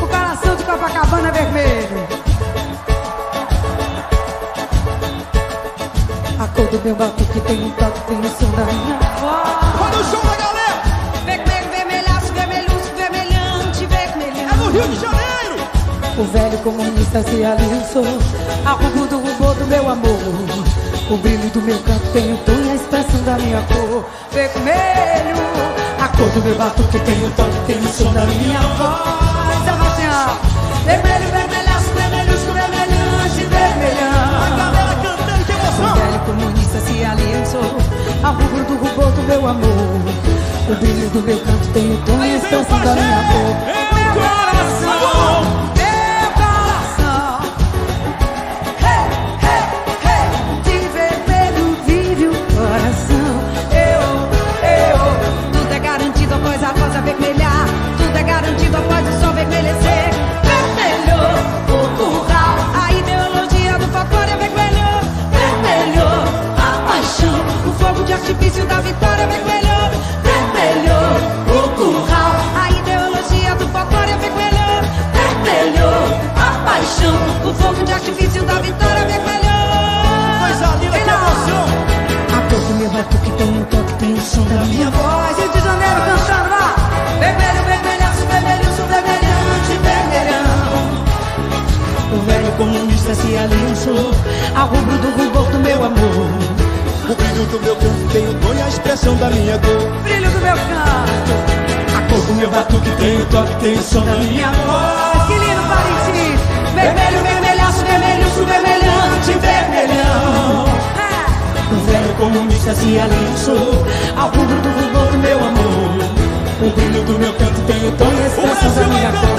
O coração de Copacabana é vermelho. A cor do meu batuque tem um toque, tem o som da minha voz. Olha o som da galera! Vermelho, vermelhaço, vermelhuço, vermelhante, vermelhão. É no Rio de Janeiro! O velho comunista se aliançou A rumo do rubor do meu amor O brilho do meu canto tem o tom e a expressão da minha cor Vermelho A cor do meu batuque tem o toque, tem o som da minha voz O brilho do meu canto tem o tom e a expressão da minha cor É o coração! Meu coração. Hey, hey, hey De vermelho vive o coração Eu, eu Tudo é garantido após a rosa vermelhar Tudo é garantido após o sol vermelhecer Vermelho, o curral A ideologia do folclore é vermelho. Vermelho, a paixão O fogo de artifício da vitória é Vermelho, lenço Ao rubro do rubor do meu amor. O brilho do meu canto tem o dom e a expressão da minha dor. Brilho do meu canto. A cor do meu batuque tem o toque, tem o som da minha voz. Que lindo, Pariti. Vermelho, vermelhaço, vermelho, vermelhante, vermelhão. O velho comunista se aliançou Ao rubro do rubor do meu amor. O brilho do meu canto tem o tom e a expressão da minha dor.